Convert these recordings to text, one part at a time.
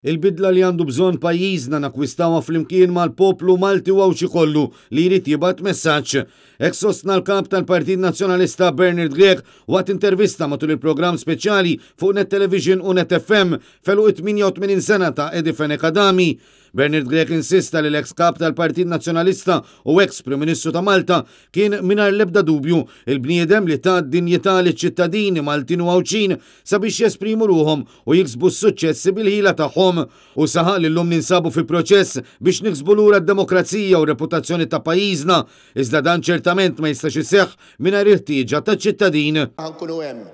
Il-bidla li għandu bżonn pajjiżna nakwistawha flimkien mal-poplu Malti u Għawdxi kollu li jrid jibgħat messaġġ. Hekk sostna l-Kap tal-Partit Nazzjonalista Bernard Grech waqt intervista matul il-programm speċjali fuq Net Television u Net FM f'għeluq it-88 sena ta' Eddie Fenech Adami Bernard Grech insista li l-eks Kap tal-Partit Nazzjonalista u eks Prim Ministru ta' Malta kien mingħajr l-ebda dubju il-bniedem li ta d-dinjità liċ-ċittadini Maltin u Għawdxin sabiex jesprimu ruħhom u jiksbu s-suċċessi bil-ħila tagħhom u saħaq li llum ninsabu fi proċess biex niksbu lura d-demokrazija u r-reputazzjoni ta' pajjiżna iżda dan ċertament ma jistax iseħħ mingħajr il-ħtieġa taċ-ċittadin. Ħa nkunu hemm.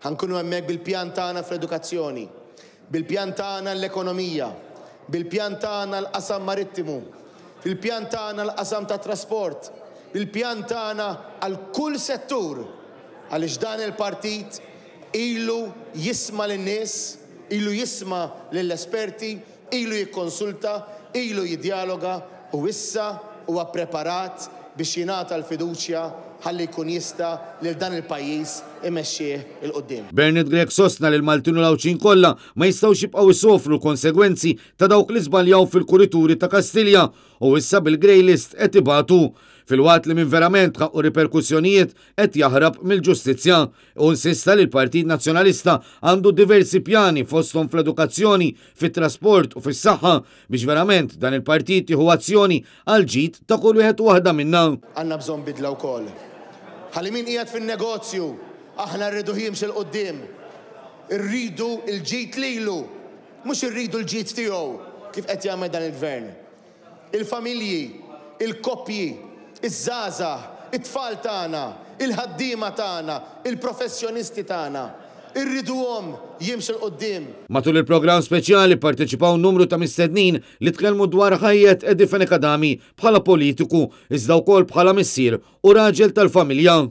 Ħa nkunu hemmhekk bil-pjan tagħna fl-edukazzjoni. Bil-pjan tagħna għall-ekonomija, bil-pjan tagħna għall-qasam marittimu, fil-pjan tagħna għall-qasam tat-trasport, bil-pjan tagħna għal kull settur, għaliex dan il-partit ilu jisma' lin-nies, ilu jisma' lill-esperti, ilu jikkonsulta, ilu jiddjaloga, U issa huwa ppreparat biex jingħata l-fiduċja ħalli jkun jista' lil dan il-pajjiż imexxih 'il quddiem. Bernard Grech sostna li l-Maltin u l-Għawdxin kollha ma jistgħux jibqgħu jsofru l-konsegwenzi ta' dawk li żbaljaw fil-kurituri ta' Kastilja u issa bil-grey list qed ibatu filwaqt li min verament ħaqqu riperkussjonijiet qed jaħrab mill-ġustizzja. Hu nsista li l-Partit Nazzjonalista għandu diversi pjani fosthom fl-edukazzjoni, fit-trasport u fis-saħħa biex verament dan il-partit jieħu azzjoni għall-ġid ta' kull wieħed u waħda minna. Għandna bżonn bidla wkoll. Ħalli min qiegħed fin-negozju, aħna rriduh jimxi 'l quddiem. Irridu l-ġid lilu, mhux irridu l-ġid tiegħu, kif qed jagħmel dan il-Gvern. Il-familji, il-koppji, Iż-żgħażagħ, it-tfal tagħna, il-ħaddiema tagħna, il-professjonisti tagħna. Irriduhom jimxu 'l quddiem. Matul il-programm speċjali pparteċipaw numru ta' mistednin li tkellmu dwar ħajjet Eddie Fenech Adami bħala politiku iżda wkoll bħala missier u raġel tal-familja.